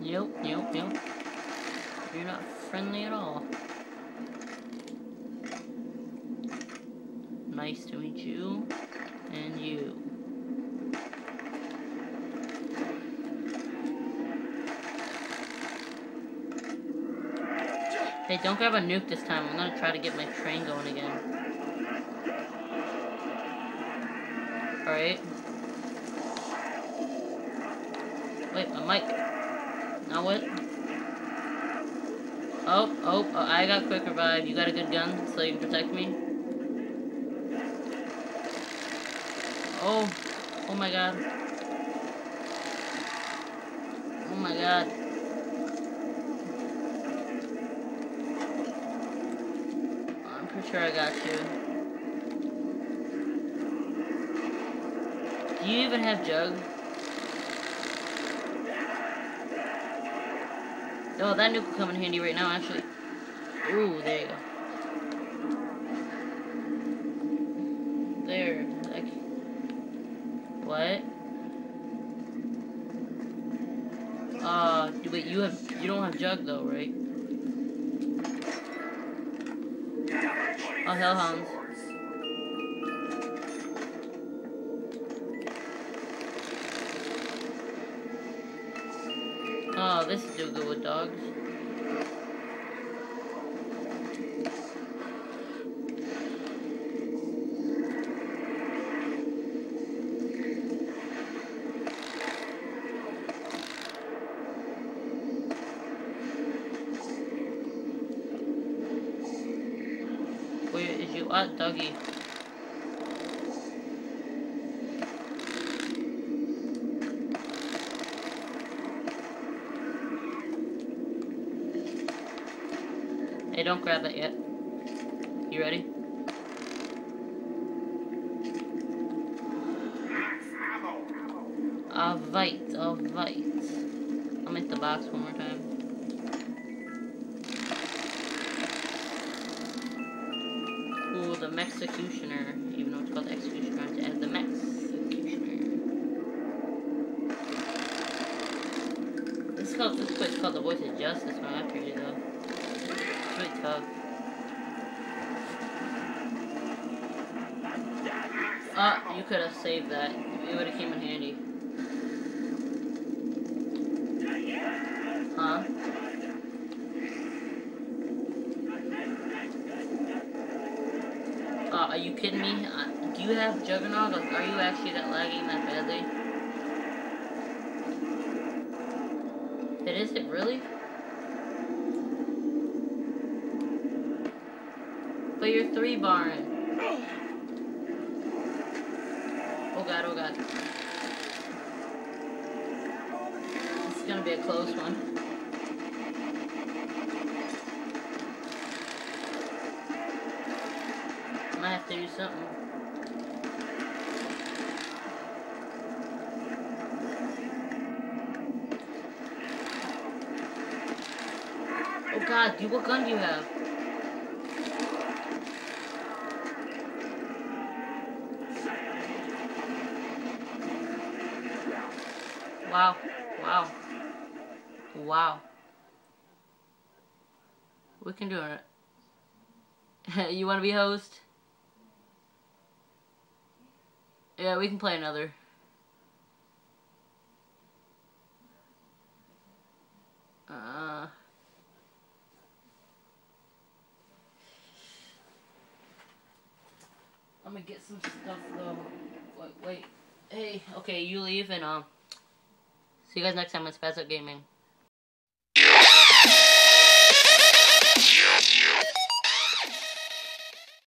Nope, nope, nope. You're not friendly at all. Nice to meet you. And you. Hey, don't grab a nuke this time. I'm gonna try to get my train going again. Alright. Wait, my mic. Oh, oh, oh, I got quick revive. You got a good gun so you can protect me? Oh, oh my god. Oh my god. Oh, I'm pretty sure I got you. Do you even have Jug? Oh, that nuke will come in handy right now, actually. Ooh, there you go. There. Like, what? Uh, wait, you have, you don't have Jug though, right? Oh, Hellhounds. Oh, this is do good with dogs. Where is you at, doggy? Hey, don't grab that yet. You ready? Alright, alright. I'll make the box one more time. Ooh, the Executioner. Even though it's called Executioner, I have the Executioner. This is called this place called the Voice of Justice when I figured it. Ah, you could have saved that. It would have came in handy. Huh? Uh, are you kidding me? Uh, do you have Juggernaut? Like, are you actually that lagging that badly? It is it really? But you're three barring. Oh god, oh god. This is gonna be a close one. Might have to do something. Oh god, what gun do you have? Wow. Wow. Wow. We can do it. you want to be host? Yeah, we can play another. Uh... I'm gonna get some stuff though. Wait, wait. Hey, okay, you leave and um. See you guys next time on SpAzOuT Gaming.